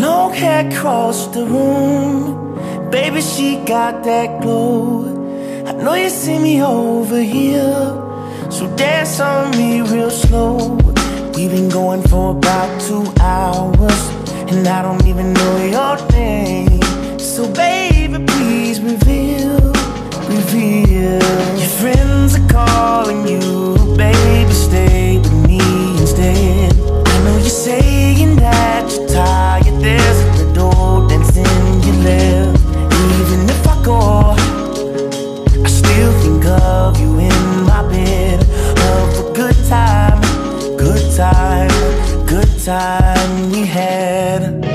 Long hair across the room. Baby, she got that glow. I know you see me over here. So dance on me real slow. We've been going for about two hours. And I don't even know your name. So, baby, please reveal, reveal. Your friends are calling you, baby, stay with me instead. Time, good time, good time we had.